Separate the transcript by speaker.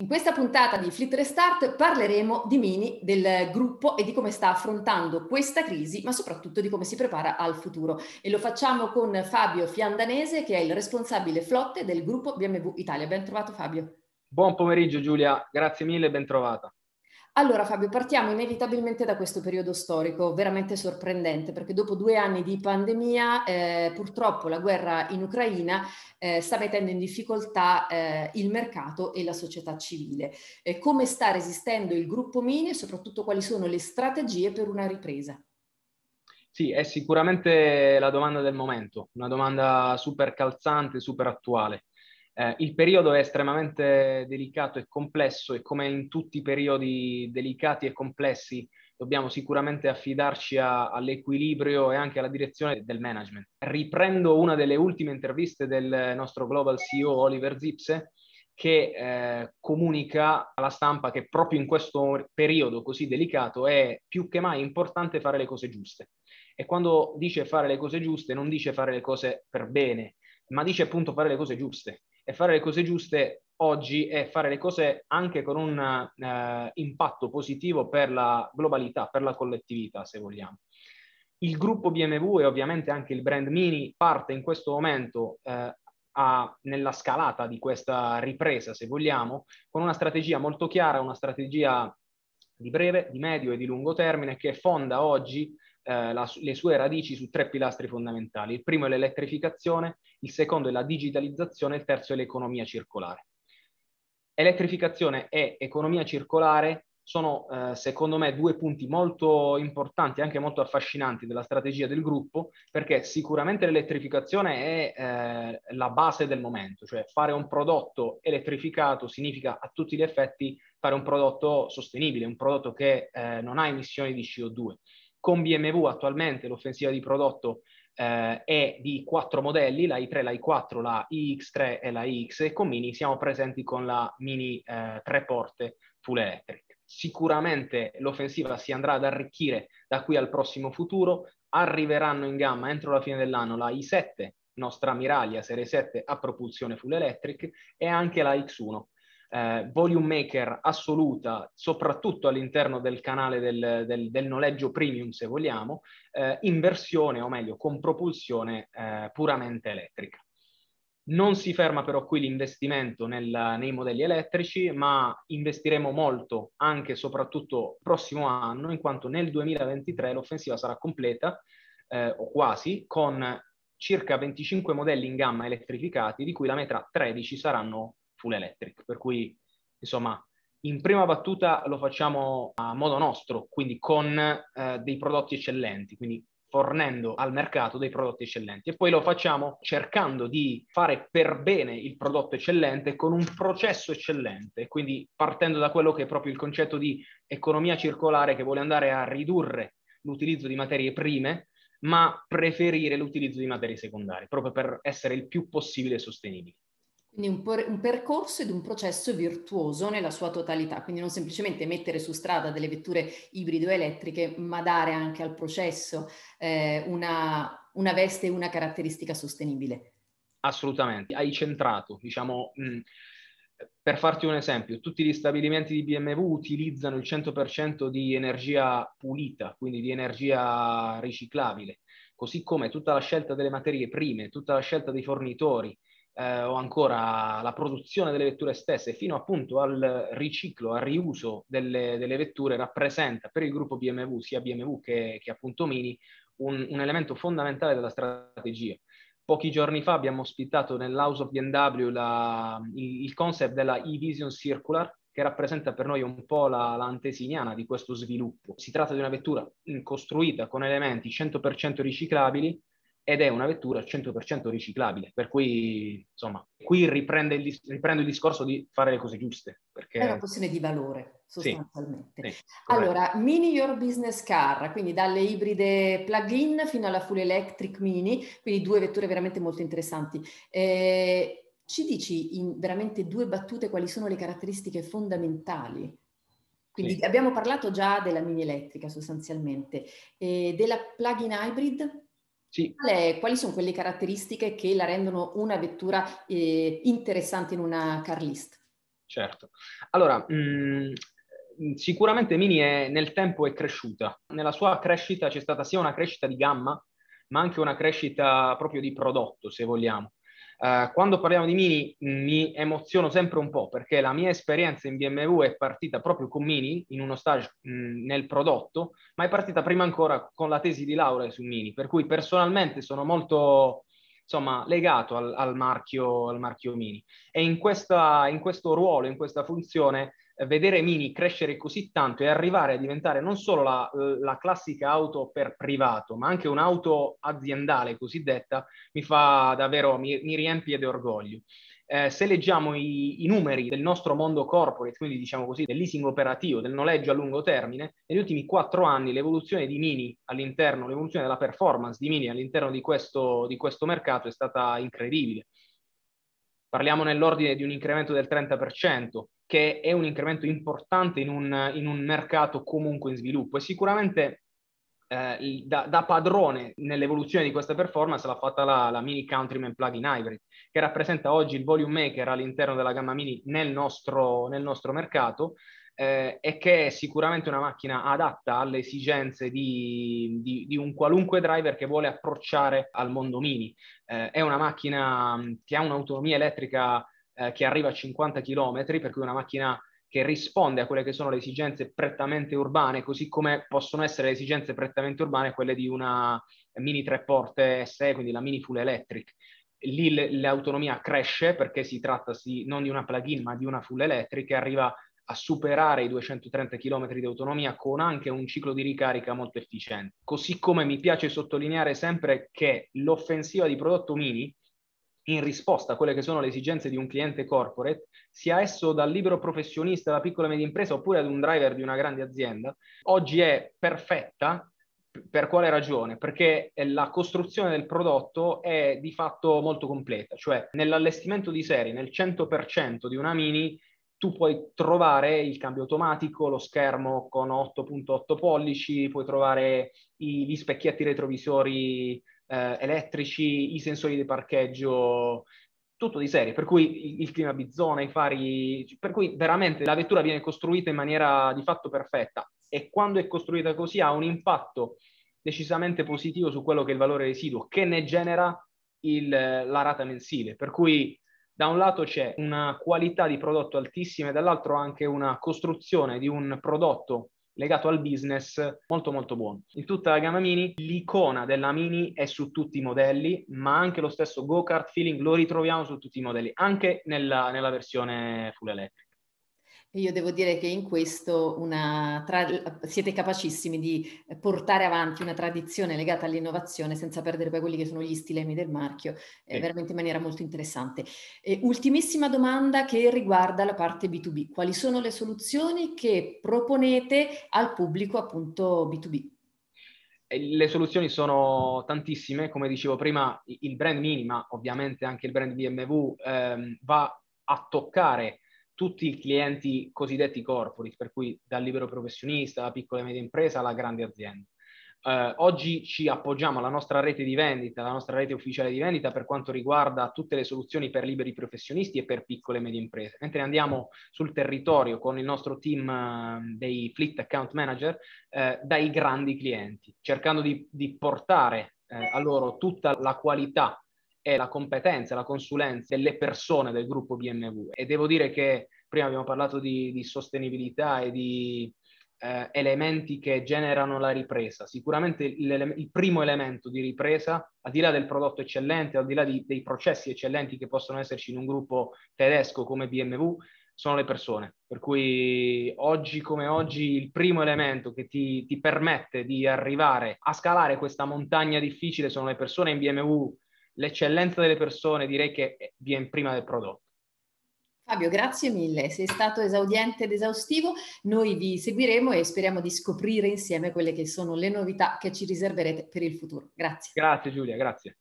Speaker 1: In questa puntata di Fleet Restart parleremo di Mini, del gruppo e di come sta affrontando questa crisi, ma soprattutto di come si prepara al futuro. E lo facciamo con Fabio Fiandanese, che è il responsabile flotte del gruppo BMW Italia. Ben trovato Fabio.
Speaker 2: Buon pomeriggio Giulia, grazie mille e ben trovata.
Speaker 1: Allora Fabio, partiamo inevitabilmente da questo periodo storico veramente sorprendente perché dopo due anni di pandemia eh, purtroppo la guerra in Ucraina eh, sta mettendo in difficoltà eh, il mercato e la società civile. come sta resistendo il gruppo Mini e soprattutto quali sono le strategie per una ripresa?
Speaker 2: Sì, è sicuramente la domanda del momento, una domanda super calzante, super attuale. Eh, il periodo è estremamente delicato e complesso e come in tutti i periodi delicati e complessi dobbiamo sicuramente affidarci a, all'equilibrio e anche alla direzione del management. Riprendo una delle ultime interviste del nostro Global CEO Oliver Zipse che eh, comunica alla stampa che proprio in questo periodo così delicato è più che mai importante fare le cose giuste. E quando dice fare le cose giuste non dice fare le cose per bene, ma dice appunto fare le cose giuste e fare le cose giuste oggi è fare le cose anche con un eh, impatto positivo per la globalità, per la collettività, se vogliamo. Il gruppo BMW e ovviamente anche il brand Mini parte in questo momento eh, a, nella scalata di questa ripresa, se vogliamo, con una strategia molto chiara, una strategia di breve, di medio e di lungo termine che fonda oggi eh, la, le sue radici su tre pilastri fondamentali. Il primo è l'elettrificazione, il secondo è la digitalizzazione, il terzo è l'economia circolare. Elettrificazione e economia circolare sono eh, secondo me due punti molto importanti, anche molto affascinanti della strategia del gruppo, perché sicuramente l'elettrificazione è eh, la base del momento, cioè fare un prodotto elettrificato significa a tutti gli effetti fare un prodotto sostenibile, un prodotto che eh, non ha emissioni di CO2. Con BMW attualmente l'offensiva di prodotto eh, è di quattro modelli, la i3, la i4, la iX3 e la iX e con Mini siamo presenti con la Mini eh, tre porte full electric. Sicuramente l'offensiva si andrà ad arricchire da qui al prossimo futuro, arriveranno in gamma entro la fine dell'anno la i7, nostra Miraglia serie 7 a propulsione full electric e anche la X1 eh, volume maker assoluta, soprattutto all'interno del canale del, del, del noleggio premium, se vogliamo, eh, in versione, o meglio, con propulsione eh, puramente elettrica. Non si ferma però qui l'investimento nel, nei modelli elettrici, ma investiremo molto anche e soprattutto prossimo anno, in quanto nel 2023 l'offensiva sarà completa, eh, o quasi, con circa 25 modelli in gamma elettrificati, di cui la metà 13 saranno full electric. Per cui, insomma, in prima battuta lo facciamo a modo nostro, quindi con eh, dei prodotti eccellenti, quindi fornendo al mercato dei prodotti eccellenti e poi lo facciamo cercando di fare per bene il prodotto eccellente con un processo eccellente, quindi partendo da quello che è proprio il concetto di economia circolare che vuole andare a ridurre l'utilizzo di materie prime, ma preferire l'utilizzo di materie secondarie, proprio per essere il più possibile sostenibili.
Speaker 1: Quindi un, per, un, percorso ed un processo virtuoso nella sua totalità, quindi non semplicemente mettere su strada delle vetture ibride o elettriche, ma dare anche al processo eh, una, una veste e una caratteristica sostenibile.
Speaker 2: Assolutamente, hai centrato, diciamo, mh, mm, per farti un esempio, tutti gli stabilimenti di BMW utilizzano il 100% di energia pulita, quindi di energia riciclabile, così come tutta la scelta delle materie prime, tutta la scelta dei fornitori, eh, o ancora la produzione delle vetture stesse, fino appunto al riciclo, al riuso delle, delle vetture, rappresenta per il gruppo BMW, sia BMW che, che appunto Mini, un, un, elemento fondamentale della strategia. Pochi giorni fa abbiamo ospitato nell'House of BMW la, il, il, concept della e-Vision Circular, che rappresenta per noi un po' la, l'antesignana di questo sviluppo. Si tratta di una vettura costruita con elementi 100% riciclabili, ed è una vettura 100% riciclabile, per cui insomma qui riprende il, riprendo il discorso di fare le cose giuste. Perché...
Speaker 1: È una questione di valore sostanzialmente. Sì, sì, allora, Mini Your Business Car, quindi dalle ibride plug-in fino alla full electric Mini, quindi due vetture veramente molto interessanti. Eh, ci dici in veramente due battute quali sono le caratteristiche fondamentali quindi sì. abbiamo parlato già della mini elettrica sostanzialmente, e della plug-in hybrid Sì. Quali, sono quelle caratteristiche che la rendono una vettura eh, interessante in una car list?
Speaker 2: Certo. Allora, mh, mm, sicuramente Mini è, nel tempo è cresciuta. Nella sua crescita c'è stata sia una crescita di gamma, ma anche una crescita proprio di prodotto, se vogliamo. Uh, quando parliamo di Mini mi emoziono sempre un po' perché la mia esperienza in BMW è partita proprio con Mini, in uno stage mh, nel prodotto, ma è partita prima ancora con la tesi di laurea su Mini, per cui personalmente sono molto insomma, legato al, al, marchio, al marchio Mini. E in, questa, in questo ruolo, in questa funzione, vedere Mini crescere così tanto e arrivare a diventare non solo la, la, classica auto per privato, ma anche un'auto aziendale cosiddetta, mi fa davvero, mi, mi riempie di orgoglio. Eh, se leggiamo i, i, numeri del nostro mondo corporate, quindi diciamo così, del leasing operativo, del noleggio a lungo termine, negli ultimi quattro anni l'evoluzione di Mini all'interno, l'evoluzione della performance di Mini all'interno di questo, di questo mercato è stata incredibile. Parliamo nell'ordine di un incremento del 30%, che è un incremento importante in un, in un mercato comunque in sviluppo. E sicuramente eh, da, da, padrone nell'evoluzione di questa performance l'ha fatta la, la, Mini Countryman Plug-in Hybrid, che rappresenta oggi il volume maker all'interno della gamma Mini nel nostro, nel nostro mercato eh, e che è sicuramente una macchina adatta alle esigenze di, di, di un qualunque driver che vuole approcciare al mondo Mini. Eh, è una macchina che ha un'autonomia elettrica eh, che arriva a 50 km, per cui una macchina che risponde a quelle che sono le esigenze prettamente urbane, così come possono essere le esigenze prettamente urbane quelle di una mini tre porte SE, quindi la mini full electric. Lì l'autonomia cresce perché si tratta non di una plug-in ma di una full electric e arriva a superare i 230 km di autonomia con anche un ciclo di ricarica molto efficiente. Così come mi piace sottolineare sempre che l'offensiva di prodotto mini in risposta a quelle che sono le esigenze di un cliente corporate, sia esso dal libero professionista, da piccola e media impresa oppure ad un driver di una grande azienda, oggi è perfetta. Per quale ragione? Perché la costruzione del prodotto è di fatto molto completa, cioè nell'allestimento di serie, nel 100% di una mini, tu puoi trovare il cambio automatico, lo schermo con 8.8 pollici, puoi trovare i, gli specchietti retrovisori eh, elettrici, i sensori di parcheggio, tutto di serie, per cui il, il clima bizzona, i fari, per cui veramente la vettura viene costruita in maniera di fatto perfetta e quando è costruita così ha un impatto decisamente positivo su quello che è il valore residuo che ne genera il, la rata mensile, per cui da un lato c'è una qualità di prodotto altissima e dall'altro anche una costruzione di un prodotto legato al business molto molto buono. In tutta la gamma Mini l'icona della Mini è su tutti i modelli, ma anche lo stesso go-kart feeling lo ritroviamo su tutti i modelli, anche nella, nella versione full electric.
Speaker 1: Io devo dire che in questo tra... siete capacissimi di portare avanti una tradizione legata all'innovazione senza perdere poi quelli che sono gli stilemi del marchio, eh, veramente in maniera molto interessante. E ultimissima domanda che riguarda la parte B2B. Quali sono le soluzioni che proponete al pubblico appunto B2B?
Speaker 2: Le soluzioni sono tantissime, come dicevo prima, il brand Mini, ma ovviamente anche il brand BMW ehm, va a toccare tutti i clienti cosiddetti corporate, per cui dal libero professionista, alla piccola e media impresa alla grande azienda. Uh, oggi ci appoggiamo alla nostra rete di vendita, alla nostra rete ufficiale di vendita per quanto riguarda tutte le soluzioni per liberi professionisti e per piccole e medie imprese. Mentre andiamo sul territorio con il nostro team uh, dei Fleet Account Manager uh, dai grandi clienti, cercando di, di portare a loro tutta la qualità è la competenza, la consulenza delle persone del gruppo BMW. E devo dire che prima abbiamo parlato di, di sostenibilità e di eh, elementi che generano la ripresa. Sicuramente il primo elemento di ripresa, al di là del prodotto eccellente, al di là di, dei processi eccellenti che possono esserci in un gruppo tedesco come BMW, sono le persone. Per cui oggi come oggi il primo elemento che ti, ti permette di arrivare a scalare questa montagna difficile sono le persone in BMW l'eccellenza delle persone direi che viene prima del prodotto.
Speaker 1: Fabio, grazie mille, sei stato esaudiente ed esaustivo, noi vi seguiremo e speriamo di scoprire insieme quelle che sono le novità che ci riserverete per il futuro. Grazie.
Speaker 2: Grazie Giulia, grazie.